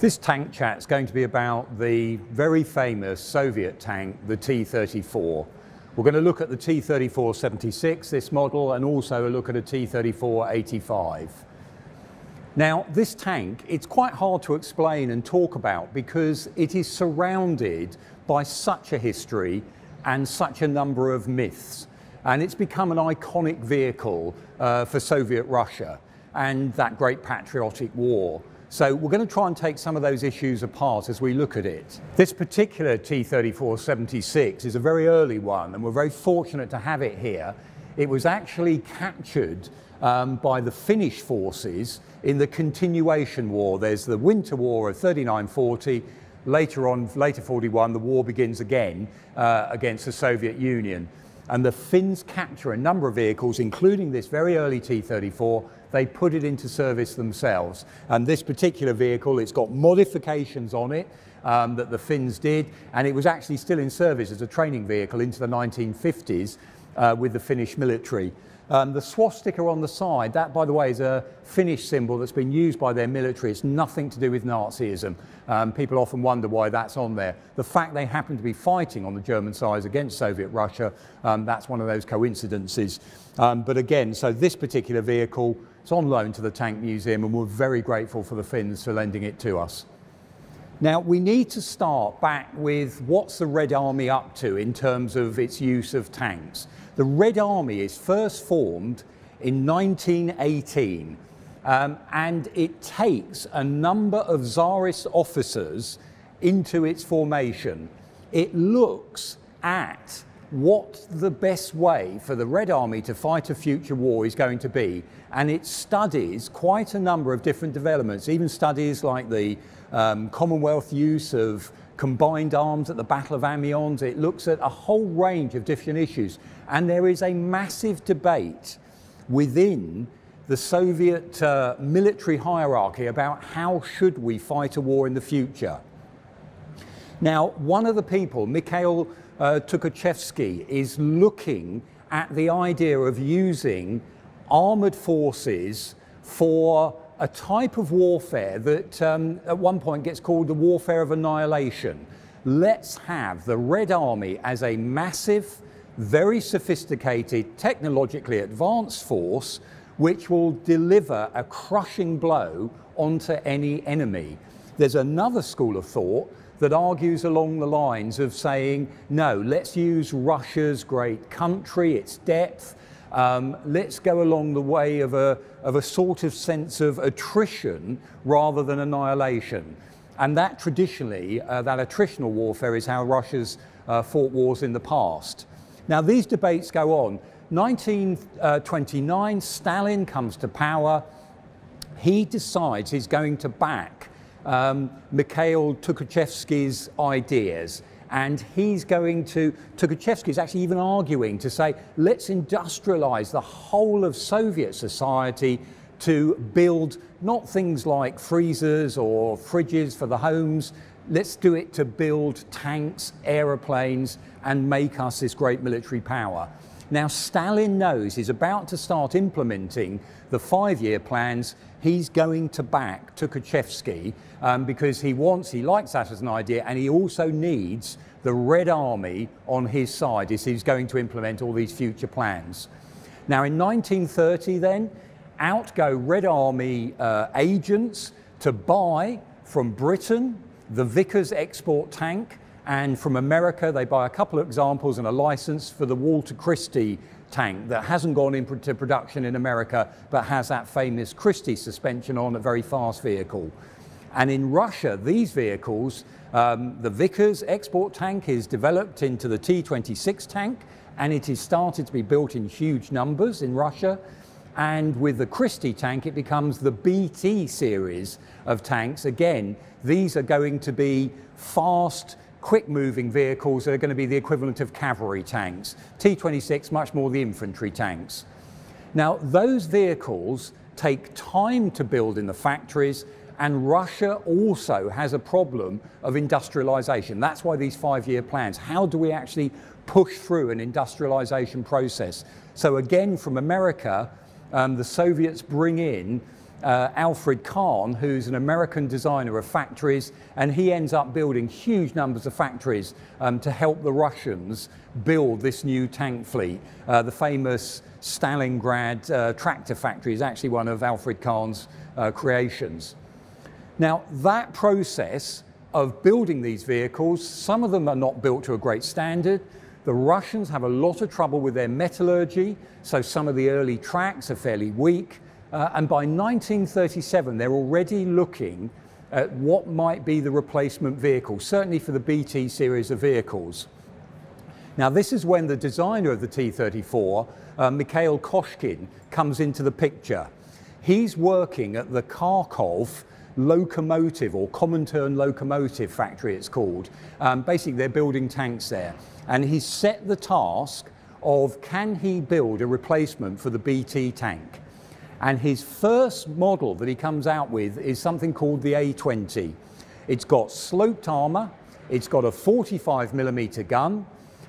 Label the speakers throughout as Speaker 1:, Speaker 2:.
Speaker 1: This tank chat is going to be about the very famous Soviet tank, the T-34. We're going to look at the T-34-76, this model, and also a look at a T-34-85. Now, this tank, it's quite hard to explain and talk about because it is surrounded by such a history and such a number of myths. And it's become an iconic vehicle uh, for Soviet Russia and that great patriotic war. So we're going to try and take some of those issues apart as we look at it. This particular T-34-76 is a very early one, and we're very fortunate to have it here. It was actually captured um, by the Finnish forces in the continuation war. There's the Winter War of 39-40. Later on, later 41, the war begins again uh, against the Soviet Union. And the Finns capture a number of vehicles, including this very early T-34, they put it into service themselves. And this particular vehicle, it's got modifications on it um, that the Finns did, and it was actually still in service as a training vehicle into the 1950s uh, with the Finnish military. Um, the swastika on the side, that, by the way, is a Finnish symbol that's been used by their military. It's nothing to do with Nazism. Um, people often wonder why that's on there. The fact they happen to be fighting on the German side against Soviet Russia, um, that's one of those coincidences. Um, but again, so this particular vehicle is on loan to the Tank Museum, and we're very grateful for the Finns for lending it to us. Now, we need to start back with what's the Red Army up to in terms of its use of tanks. The Red Army is first formed in 1918 um, and it takes a number of Tsarist officers into its formation. It looks at what the best way for the Red Army to fight a future war is going to be. And it studies quite a number of different developments, even studies like the um, Commonwealth use of combined arms at the Battle of Amiens. It looks at a whole range of different issues. And there is a massive debate within the Soviet uh, military hierarchy about how should we fight a war in the future. Now, one of the people, Mikhail uh, Tukhachevsky, is looking at the idea of using armored forces for a type of warfare that um, at one point gets called the warfare of annihilation. Let's have the Red Army as a massive, very sophisticated, technologically advanced force which will deliver a crushing blow onto any enemy. There's another school of thought that argues along the lines of saying, no, let's use Russia's great country, its depth, um, let's go along the way of a, of a sort of sense of attrition rather than annihilation. And that traditionally, uh, that attritional warfare is how Russia's uh, fought wars in the past. Now, these debates go on. 1929, Stalin comes to power. He decides he's going to back um, Mikhail Tukhachevsky's ideas and he's going to, Tukhachevsky is actually even arguing to say, let's industrialize the whole of Soviet society to build not things like freezers or fridges for the homes, let's do it to build tanks, aeroplanes, and make us this great military power. Now, Stalin knows he's about to start implementing the five year plans. He's going to back Tukhachevsky um, because he wants, he likes that as an idea, and he also needs the Red Army on his side as he's going to implement all these future plans. Now, in 1930, then, out go Red Army uh, agents to buy from Britain the Vickers export tank and from America, they buy a couple of examples and a license for the Walter Christie tank that hasn't gone into production in America, but has that famous Christie suspension on a very fast vehicle. And in Russia, these vehicles, um, the Vickers export tank is developed into the T-26 tank, and it is started to be built in huge numbers in Russia. And with the Christie tank, it becomes the BT series of tanks. Again, these are going to be fast, quick moving vehicles that are going to be the equivalent of cavalry tanks. T-26, much more the infantry tanks. Now, those vehicles take time to build in the factories and Russia also has a problem of industrialization. That's why these five year plans. How do we actually push through an industrialization process? So, again, from America, um, the Soviets bring in uh, Alfred Kahn, who's an American designer of factories, and he ends up building huge numbers of factories um, to help the Russians build this new tank fleet. Uh, the famous Stalingrad uh, tractor factory is actually one of Alfred Kahn's uh, creations. Now, that process of building these vehicles, some of them are not built to a great standard. The Russians have a lot of trouble with their metallurgy, so some of the early tracks are fairly weak. Uh, and by 1937, they're already looking at what might be the replacement vehicle, certainly for the BT series of vehicles. Now, this is when the designer of the T-34, uh, Mikhail Koshkin, comes into the picture. He's working at the Kharkov locomotive or Comintern locomotive factory, it's called. Um, basically, they're building tanks there. And he's set the task of can he build a replacement for the BT tank? And his first model that he comes out with is something called the A20. It's got sloped armor, it's got a 45 millimeter gun,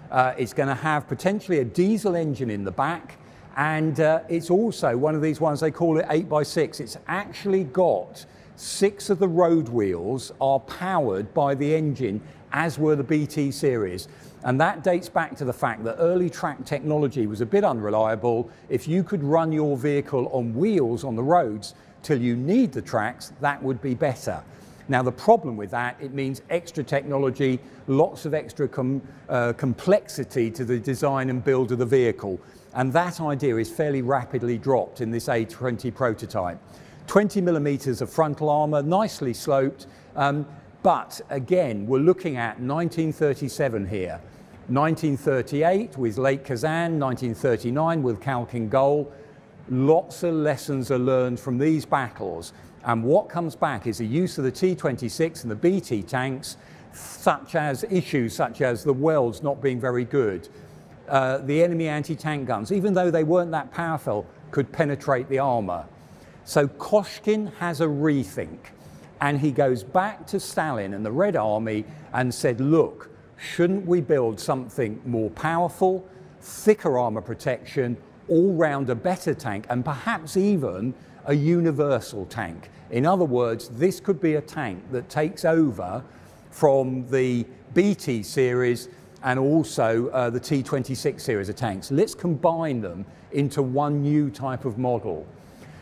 Speaker 1: uh, it's going to have potentially a diesel engine in the back, and uh, it's also one of these ones they call it 8x6. It's actually got six of the road wheels are powered by the engine, as were the BT series. And that dates back to the fact that early track technology was a bit unreliable. If you could run your vehicle on wheels on the roads till you need the tracks, that would be better. Now, the problem with that, it means extra technology, lots of extra com uh, complexity to the design and build of the vehicle. And that idea is fairly rapidly dropped in this A20 prototype. 20 millimeters of frontal armor, nicely sloped, um, but again, we're looking at 1937 here. 1938 with Lake Khasan, 1939 with Gol. Lots of lessons are learned from these battles. And what comes back is the use of the T-26 and the BT tanks, such as issues such as the welds not being very good, uh, the enemy anti-tank guns, even though they weren't that powerful, could penetrate the armor. So Koshkin has a rethink. And he goes back to Stalin and the Red Army and said, look, shouldn't we build something more powerful, thicker armor protection, all round a better tank, and perhaps even a universal tank? In other words, this could be a tank that takes over from the BT series and also uh, the T26 series of tanks. Let's combine them into one new type of model.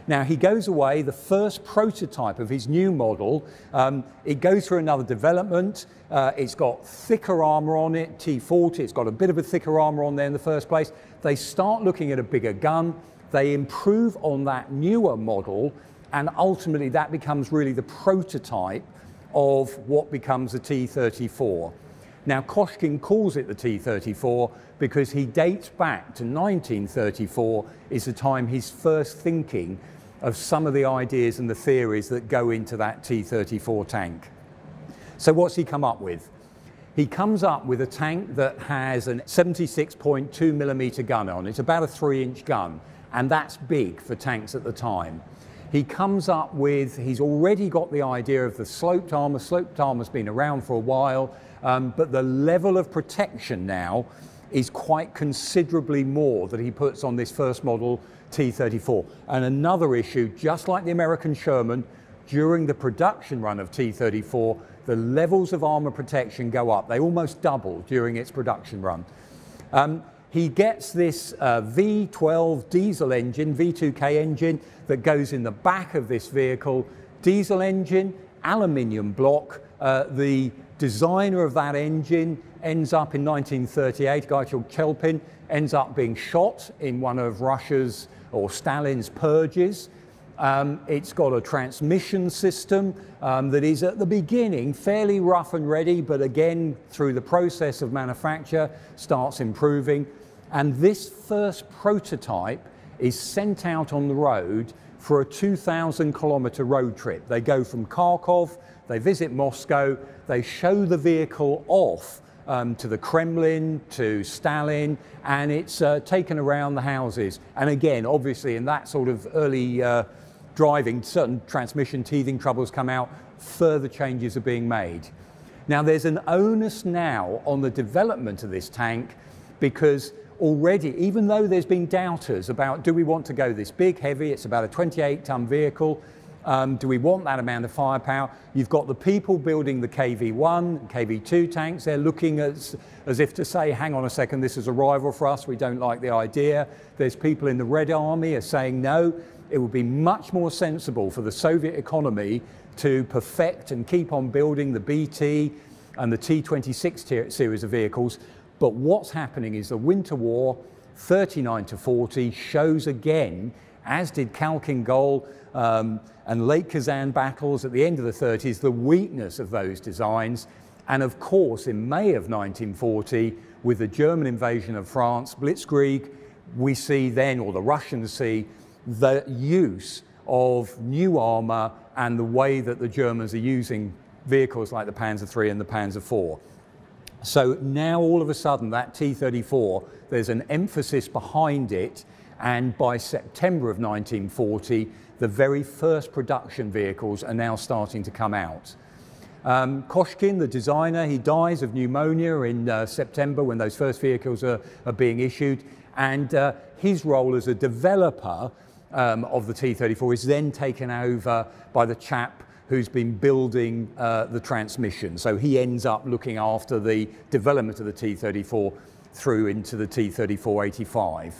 Speaker 1: Now he goes away, the first prototype of his new model, um, it goes through another development. Uh, it's got thicker armor on it, T40, it's got a bit of a thicker armor on there in the first place. They start looking at a bigger gun, they improve on that newer model, and ultimately that becomes really the prototype of what becomes the T34. Now, Koshkin calls it the T-34 because he dates back to 1934 is the time he's first thinking of some of the ideas and the theories that go into that T-34 tank. So what's he come up with? He comes up with a tank that has a 76.2 millimeter gun on. It's about a three inch gun, and that's big for tanks at the time. He comes up with, he's already got the idea of the sloped armor. Sloped armor's been around for a while, um, but the level of protection now is quite considerably more that he puts on this first model T-34. And another issue, just like the American Sherman, during the production run of T-34, the levels of armor protection go up. They almost double during its production run. Um, he gets this uh, V12 diesel engine, V2K engine, that goes in the back of this vehicle. Diesel engine, aluminium block. Uh, the designer of that engine ends up in 1938, a guy called Chelpan, ends up being shot in one of Russia's or Stalin's purges. Um, it's got a transmission system um, that is at the beginning fairly rough and ready, but again, through the process of manufacture, starts improving. And this first prototype is sent out on the road for a 2,000 kilometer road trip. They go from Kharkov, they visit Moscow, they show the vehicle off um, to the Kremlin, to Stalin, and it's uh, taken around the houses. And again, obviously, in that sort of early uh, driving, certain transmission teething troubles come out, further changes are being made. Now, there's an onus now on the development of this tank because already, even though there's been doubters about do we want to go this big, heavy, it's about a 28 ton vehicle, Um, do we want that amount of firepower? You've got the people building the KV-1, KV-2 tanks. They're looking as, as if to say, hang on a second, this is a rival for us. We don't like the idea. There's people in the Red Army are saying, no, it would be much more sensible for the Soviet economy to perfect and keep on building the BT and the T-26 series of vehicles. But what's happening is the Winter War, 39 to 40, shows again, as did Khalkhin Gol um, and Lake Khasan battles at the end of the 30s, the weakness of those designs. And of course, in May of 1940, with the German invasion of France, Blitzkrieg, we see then, or the Russians see, the use of new armour and the way that the Germans are using vehicles like the Panzer III and the Panzer IV. So now all of a sudden that T-34, there's an emphasis behind it and by September of 1940, the very first production vehicles are now starting to come out. Um, Koshkin, the designer, he dies of pneumonia in uh, September when those first vehicles are, are being issued. And uh, his role as a developer um, of the T-34 is then taken over by the chap who's been building uh, the transmission. So he ends up looking after the development of the T-34 through into the T-34-85.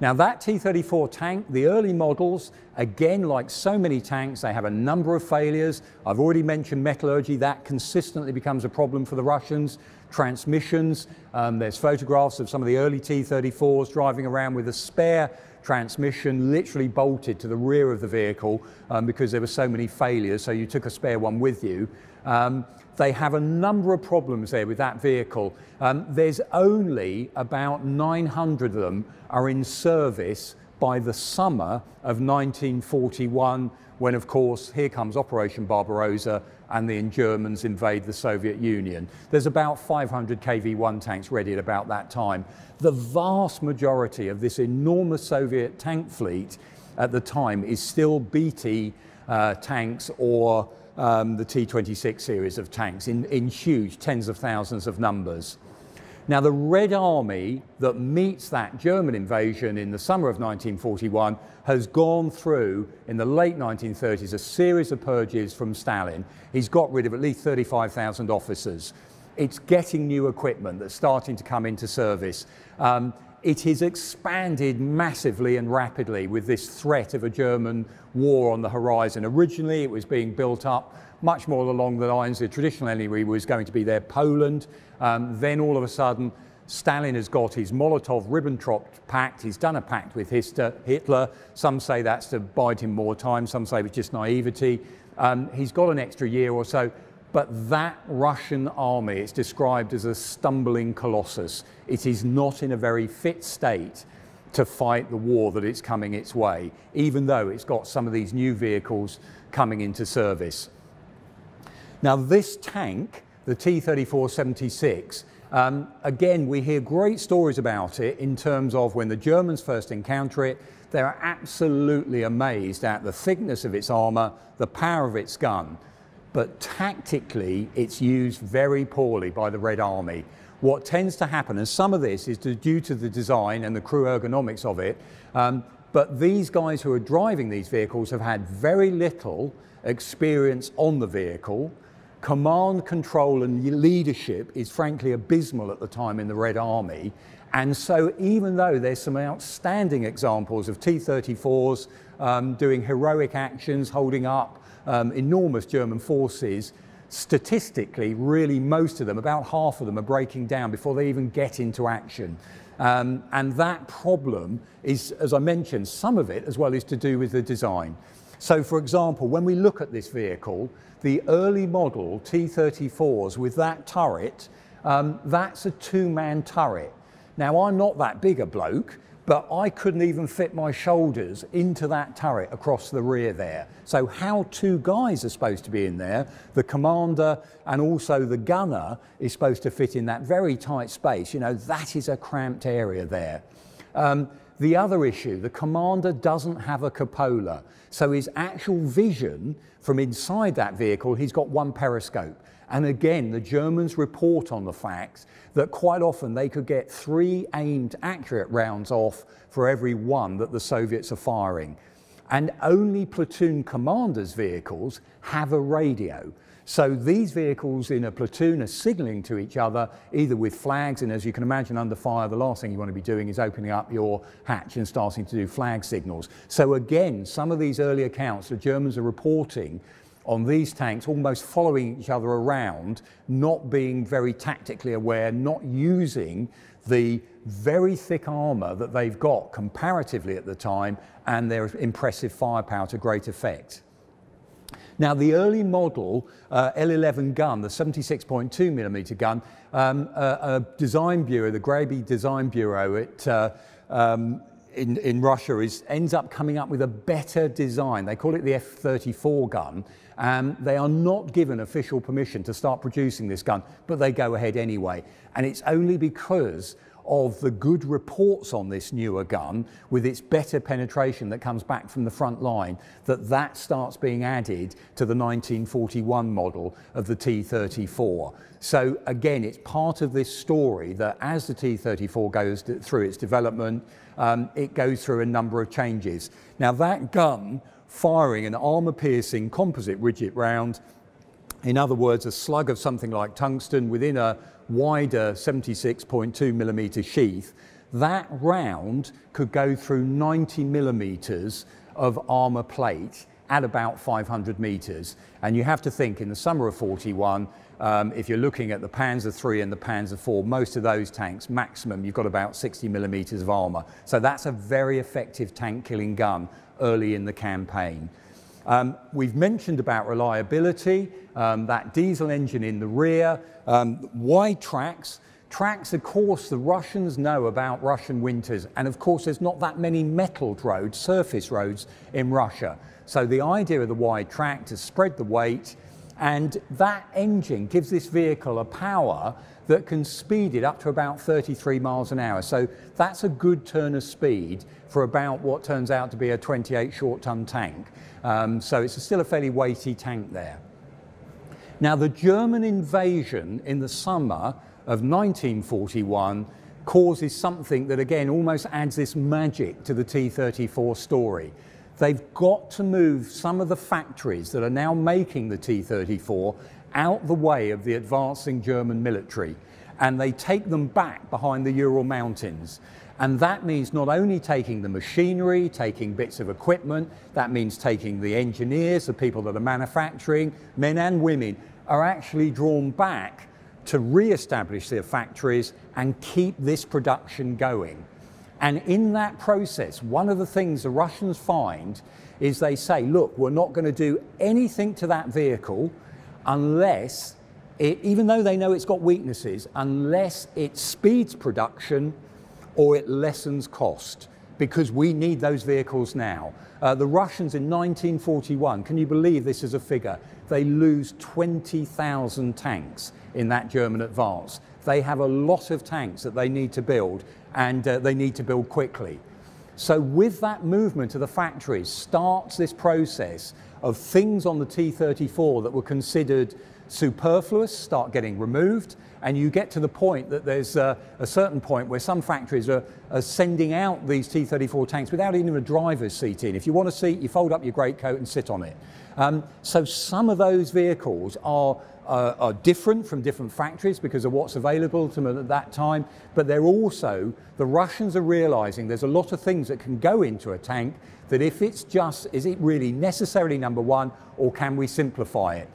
Speaker 1: Now that T-34 tank, the early models, again, like so many tanks, they have a number of failures. I've already mentioned metallurgy, that consistently becomes a problem for the Russians. Transmissions, um, there's photographs of some of the early T-34s driving around with a spare transmission literally bolted to the rear of the vehicle um, because there were so many failures, so you took a spare one with you. Um, they have a number of problems there with that vehicle. Um, there's only about 900 of them are in service by the summer of 1941, when of course here comes Operation Barbarossa and the Germans invade the Soviet Union. There's about 500 KV-1 tanks ready at about that time. The vast majority of this enormous Soviet tank fleet at the time is still BT uh, tanks or um, the T-26 series of tanks in, in huge tens of thousands of numbers. Now, the Red Army that meets that German invasion in the summer of 1941 has gone through, in the late 1930s, a series of purges from Stalin. He's got rid of at least 35,000 officers. It's getting new equipment that's starting to come into service. Um, it has expanded massively and rapidly with this threat of a German war on the horizon. Originally, it was being built up much more along the lines the traditional enemy was going to be there, Poland. Um, then all of a sudden, Stalin has got his Molotov-Ribbentrop pact. He's done a pact with Hitler. Some say that's to bide him more time. Some say it's just naivety. Um, he's got an extra year or so. But that Russian army, it's described as a stumbling colossus. It is not in a very fit state to fight the war that it's coming its way, even though it's got some of these new vehicles coming into service. Now, this tank, the T-34-76, um, again, we hear great stories about it in terms of when the Germans first encounter it, they're absolutely amazed at the thickness of its armour, the power of its gun but tactically it's used very poorly by the Red Army. What tends to happen, and some of this is due to the design and the crew ergonomics of it, um, but these guys who are driving these vehicles have had very little experience on the vehicle. Command, control, and leadership is frankly abysmal at the time in the Red Army. And so, even though there's some outstanding examples of T 34s um, doing heroic actions, holding up um, enormous German forces, statistically, really most of them, about half of them, are breaking down before they even get into action. Um, and that problem is, as I mentioned, some of it as well is to do with the design. So, for example, when we look at this vehicle, the early model T-34s with that turret, um, that's a two-man turret. Now, I'm not that big a bloke, but I couldn't even fit my shoulders into that turret across the rear there. So how two guys are supposed to be in there, the commander and also the gunner is supposed to fit in that very tight space. You know, that is a cramped area there. Um, the other issue, the commander doesn't have a cupola. So his actual vision from inside that vehicle, he's got one periscope. And again, the Germans report on the fact that quite often they could get three aimed accurate rounds off for every one that the Soviets are firing. And only platoon commanders' vehicles have a radio. So these vehicles in a platoon are signaling to each other, either with flags, and as you can imagine under fire, the last thing you want to be doing is opening up your hatch and starting to do flag signals. So again, some of these early accounts, the Germans are reporting on these tanks almost following each other around, not being very tactically aware, not using the very thick armour that they've got comparatively at the time and their impressive firepower to great effect. Now, the early model uh, L11 gun, the 76.2 millimeter gun, um, a, a, design bureau, the Grabin Design Bureau at, uh, um, in, in Russia, is, ends up coming up with a better design. They call it the F-34 gun. Um, they are not given official permission to start producing this gun, but they go ahead anyway. And it's only because of the good reports on this newer gun with its better penetration that comes back from the front line that that starts being added to the 1941 model of the T34. So again, it's part of this story that as the T34 goes through its development, um, it goes through a number of changes. Now that gun firing an armor-piercing composite rigid round in other words, a slug of something like tungsten within a wider 76.2 millimeter sheath, that round could go through 90 millimeters of armor plate at about 500 meters. And you have to think in the summer of 41, um, if you're looking at the Panzer III and the Panzer IV, most of those tanks, maximum, you've got about 60 millimeters of armor. So that's a very effective tank killing gun early in the campaign. Um, we've mentioned about reliability, um, that diesel engine in the rear, um, wide tracks. Tracks, of course, the Russians know about Russian winters. And of course, there's not that many metalled roads, surface roads in Russia. So the idea of the wide track to spread the weight, and that engine gives this vehicle a power that can speed it up to about 33 miles an hour. So that's a good turn of speed for about what turns out to be a 28 short ton tank. Um, so it's still a fairly weighty tank there. Now, the German invasion in the summer of 1941 causes something that, again, almost adds this magic to the T 34 story. They've got to move some of the factories that are now making the T 34 out the way of the advancing German military and they take them back behind the Ural Mountains. And that means not only taking the machinery, taking bits of equipment, that means taking the engineers, the people that are manufacturing, men and women, are actually drawn back to re-establish their factories and keep this production going. And in that process, one of the things the Russians find is they say, look, we're not going to do anything to that vehicle unless, it, even though they know it's got weaknesses, unless it speeds production or it lessens cost because we need those vehicles now. Uh, the Russians in 1941, can you believe this is a figure? They lose 20,000 tanks in that German advance. They have a lot of tanks that they need to build and uh, they need to build quickly. So with that movement to the factories starts this process of things on the T-34 that were considered superfluous start getting removed and you get to the point that there's a, a certain point where some factories are, are, sending out these T-34 tanks without even a driver's seat in. If you want a seat, you fold up your greatcoat and sit on it. Um, so some of those vehicles are, uh, are different from different factories because of what's available to them at that time, but they're also, the Russians are realizing there's a lot of things that can go into a tank that if it's just, is it really necessarily number one, or can we simplify it?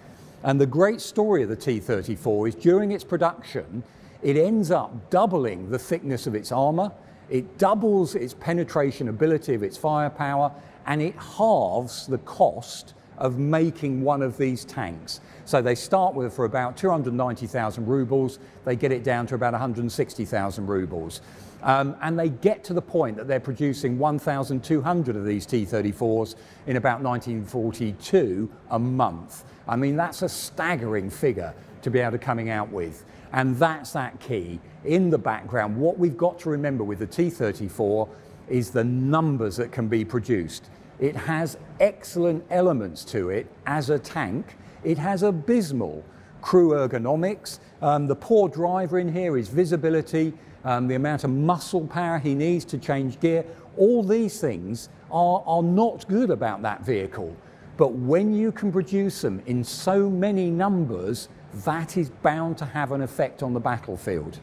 Speaker 1: And the great story of the T-34 is during its production, it ends up doubling the thickness of its armor, it doubles its penetration ability of its firepower, and it halves the cost of making one of these tanks. So they start with for about 290,000 rubles, they get it down to about 160,000 rubles. Um, and they get to the point that they're producing 1,200 of these T-34s in about 1942 a month. I mean, that's a staggering figure to be able to coming out with. And that's that key. In the background, what we've got to remember with the T-34 is the numbers that can be produced. It has excellent elements to it as a tank. It has abysmal crew ergonomics. Um, the poor driver in here is visibility, um, the amount of muscle power he needs to change gear. All these things are, are not good about that vehicle. But when you can produce them in so many numbers, that is bound to have an effect on the battlefield.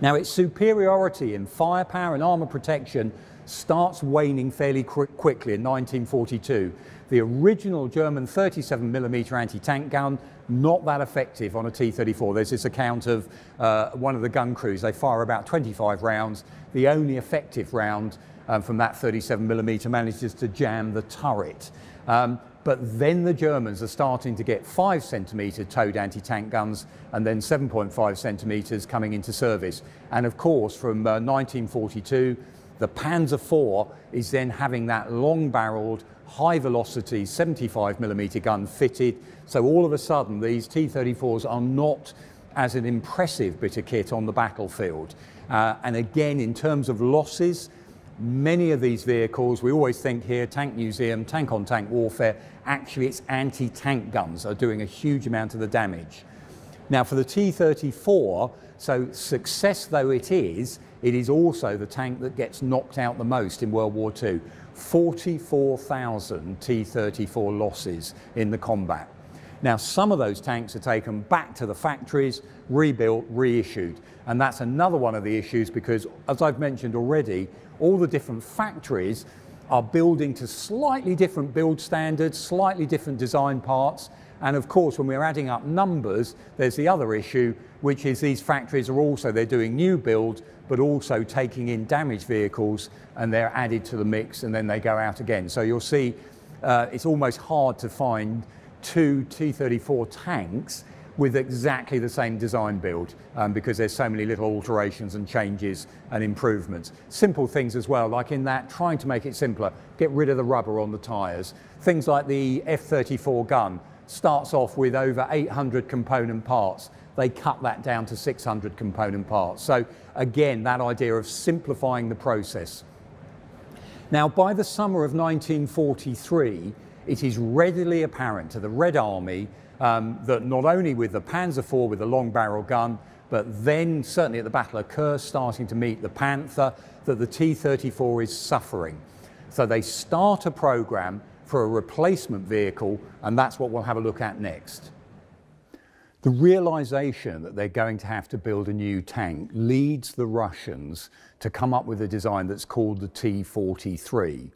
Speaker 1: Now, its superiority in firepower and armour protection starts waning fairly quickly in 1942. The original German 37mm anti-tank gun, not that effective on a T-34. There's this account of uh, one of the gun crews, they fire about 25 rounds. The only effective round um, from that 37mm manages to jam the turret. Um, but then the Germans are starting to get five centimetre towed anti-tank guns and then 7.5 centimetres coming into service. And of course, from uh, 1942, the Panzer IV is then having that long-barreled, high-velocity 75mm gun fitted. So all of a sudden, these T-34s are not as an impressive bit of kit on the battlefield. Uh, and again, in terms of losses, many of these vehicles, we always think here, tank museum, tank on tank warfare, actually it's anti-tank guns are doing a huge amount of the damage. Now for the T-34, so success though it is, it is also the tank that gets knocked out the most in World War II. 44,000 T-34 losses in the combat. Now, some of those tanks are taken back to the factories, rebuilt, reissued. And that's another one of the issues because, as I've mentioned already, all the different factories are building to slightly different build standards, slightly different design parts. And of course, when we're adding up numbers, there's the other issue, which is these factories are also, they're doing new build, but also taking in damaged vehicles and they're added to the mix and then they go out again. So you'll see uh, it's almost hard to find two T-34 tanks with exactly the same design build um, because there's so many little alterations and changes and improvements. Simple things as well, like in that trying to make it simpler, get rid of the rubber on the tyres. Things like the F-34 gun starts off with over 800 component parts. They cut that down to 600 component parts. So again, that idea of simplifying the process. Now, by the summer of 1943, it is readily apparent to the Red Army um, that not only with the Panzer IV with the long barrel gun, but then certainly at the Battle of Kursk starting to meet the Panther, that the T-34 is suffering. So they start a program for a replacement vehicle, and that's what we'll have a look at next. The realization that they're going to have to build a new tank leads the Russians to come up with a design that's called the T-43.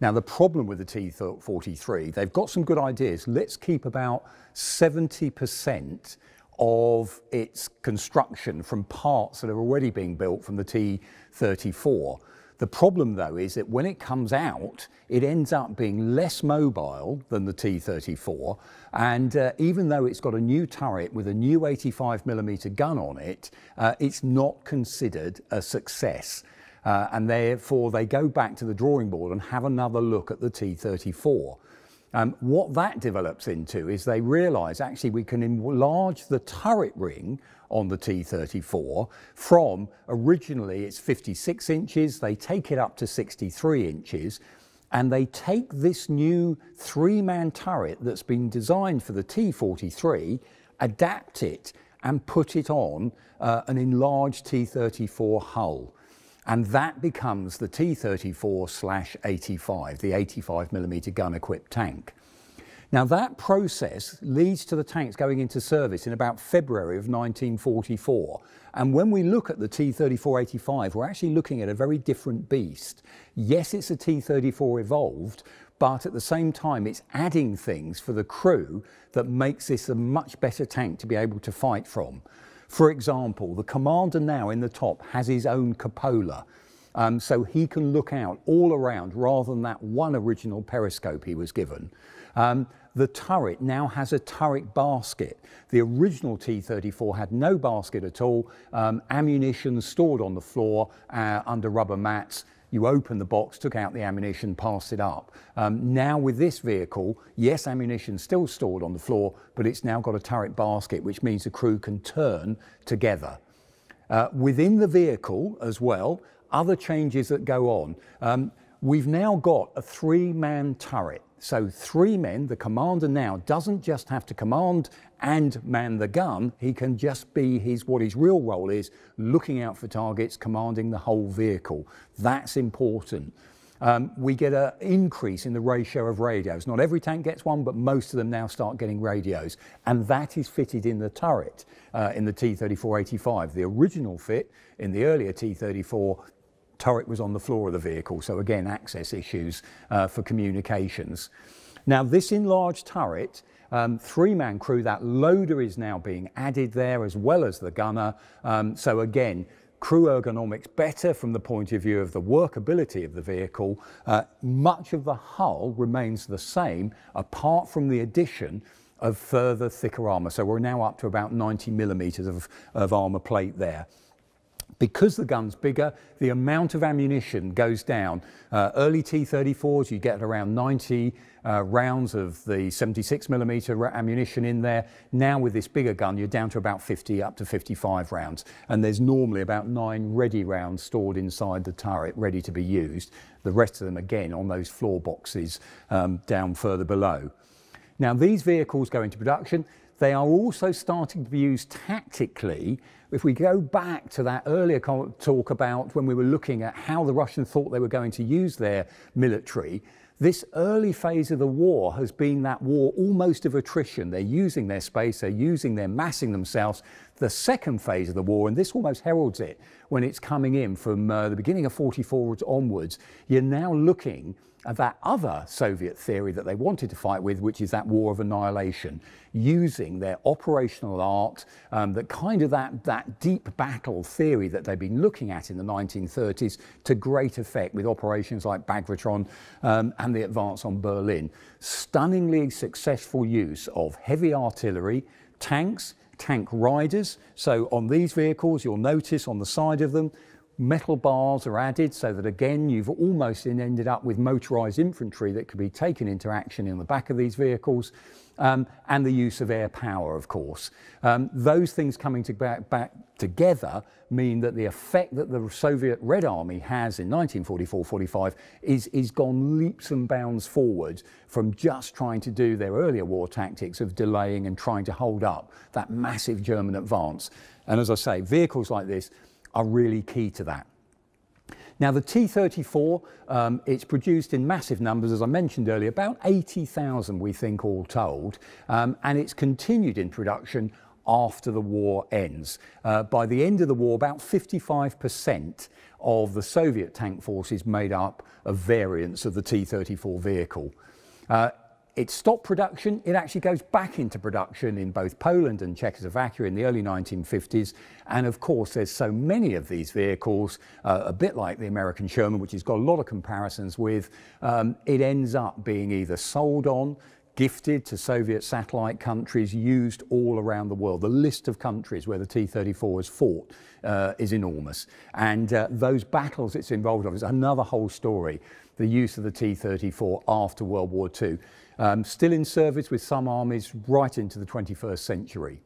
Speaker 1: Now, the problem with the T43, they've got some good ideas. Let's keep about 70% of its construction from parts that are already being built from the T34. The problem, though, is that when it comes out, it ends up being less mobile than the T34. And uh, even though it's got a new turret with a new 85mm gun on it, uh, it's not considered a success. Uh, and therefore they go back to the drawing board and have another look at the T34. Um, what that develops into is they realise actually we can enlarge the turret ring on the T34 from originally it's 56 inches, they take it up to 63 inches, and they take this new three-man turret that's been designed for the T43, adapt it and put it on uh, an enlarged T34 hull and that becomes the T-34/85, the 85 millimeter gun equipped tank. Now that process leads to the tanks going into service in about February of 1944. And when we look at the T-34-85, we're actually looking at a very different beast. Yes, it's a T-34 evolved, but at the same time, it's adding things for the crew that makes this a much better tank to be able to fight from. For example, the commander now in the top has his own cupola. Um, so he can look out all around rather than that one original periscope he was given. Um, the turret now has a turret basket. The original T-34 had no basket at all, um, ammunition stored on the floor uh, under rubber mats, you open the box, took out the ammunition, passed it up. Um, now with this vehicle, yes, ammunition still stored on the floor, but it's now got a turret basket, which means the crew can turn together. Uh, within the vehicle as well, other changes that go on. Um, we've now got a three-man turret. So three men, the commander now doesn't just have to command and man the gun, he can just be his what his real role is, looking out for targets, commanding the whole vehicle. That's important. Um, we get an increase in the ratio of radios. Not every tank gets one, but most of them now start getting radios. And that is fitted in the turret uh, in the T-34-85. The original fit in the earlier T-34 turret was on the floor of the vehicle. So again, access issues uh, for communications. Now this enlarged turret um, three-man crew, that loader is now being added there as well as the gunner. Um, so again, crew ergonomics better from the point of view of the workability of the vehicle. Uh, much of the hull remains the same apart from the addition of further thicker armour. So we're now up to about 90 millimetres of, of armour plate there. Because the gun's bigger, the amount of ammunition goes down. Uh, early T-34s, you get around 90 uh, rounds of the 76 millimeter ammunition in there. Now with this bigger gun, you're down to about 50 up to 55 rounds. And there's normally about nine ready rounds stored inside the turret, ready to be used. The rest of them, again, on those floor boxes um, down further below. Now, these vehicles go into production. They are also starting to be used tactically. If we go back to that earlier talk about when we were looking at how the Russians thought they were going to use their military, this early phase of the war has been that war almost of attrition. They're using their space, they're using, they're massing themselves. The second phase of the war, and this almost heralds it when it's coming in from uh, the beginning of 44 onwards, you're now looking at that other Soviet theory that they wanted to fight with, which is that war of annihilation, using their operational art, um, that kind of that, that deep battle theory that they've been looking at in the 1930s to great effect with operations like Bagration um, and the advance on Berlin. Stunningly successful use of heavy artillery, tanks, tank riders. So on these vehicles, you'll notice on the side of them, metal bars are added so that again you've almost ended up with motorized infantry that could be taken into action in the back of these vehicles um, and the use of air power of course. Um, those things coming to back, back together mean that the effect that the Soviet Red Army has in 1944-45 is, is gone leaps and bounds forward from just trying to do their earlier war tactics of delaying and trying to hold up that massive German advance. And as I say, vehicles like this are really key to that. Now the T-34, um, it's produced in massive numbers, as I mentioned earlier, about 80,000 we think all told, um, and it's continued in production after the war ends. Uh, by the end of the war, about 55% of the Soviet tank forces made up of variants of the T-34 vehicle. Uh, it stopped production. It actually goes back into production in both Poland and Czechoslovakia in the early 1950s. And of course, there's so many of these vehicles, uh, a bit like the American Sherman, which has got a lot of comparisons with, um, it ends up being either sold on, gifted to Soviet satellite countries, used all around the world. The list of countries where the T-34 has fought uh, is enormous. And uh, those battles it's involved in is another whole story, the use of the T-34 after World War II um, still in service with some armies right into the 21st century.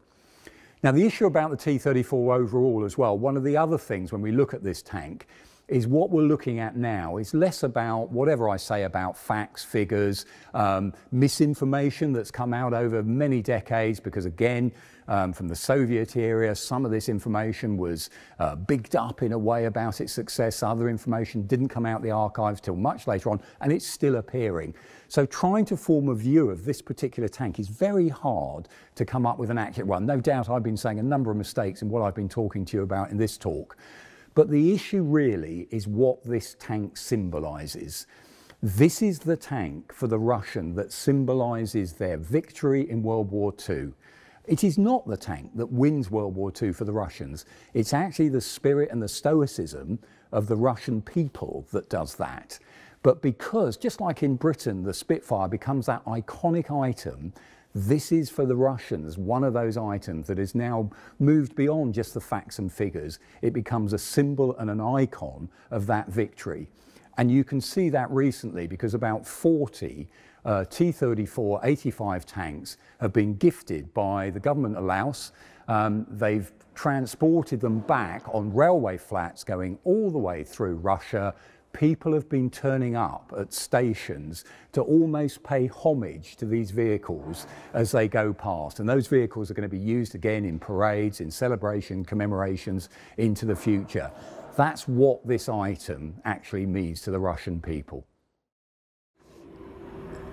Speaker 1: Now the issue about the T-34 overall as well, one of the other things when we look at this tank is what we're looking at now is less about whatever I say about facts, figures, um, misinformation that's come out over many decades because again, um, from the Soviet era. Some of this information was uh, bigged up in a way about its success. Other information didn't come out the archives till much later on, and it's still appearing. So trying to form a view of this particular tank is very hard to come up with an accurate one. No doubt I've been saying a number of mistakes in what I've been talking to you about in this talk. But the issue really is what this tank symbolizes. This is the tank for the Russian that symbolizes their victory in World War II. It is not the tank that wins World War II for the Russians. It's actually the spirit and the stoicism of the Russian people that does that. But because, just like in Britain, the Spitfire becomes that iconic item, this is for the Russians one of those items that is now moved beyond just the facts and figures. It becomes a symbol and an icon of that victory. And you can see that recently because about 40 uh, T-34 85 tanks have been gifted by the government of Laos. Um, they've transported them back on railway flats going all the way through Russia, people have been turning up at stations to almost pay homage to these vehicles as they go past. And those vehicles are going to be used again in parades, in celebration, commemorations into the future. That's what this item actually means to the Russian people.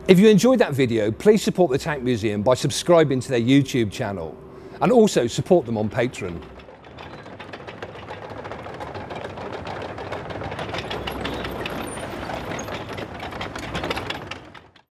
Speaker 2: If you enjoyed that video, please support the Tank Museum by subscribing to their YouTube channel and also support them on Patreon.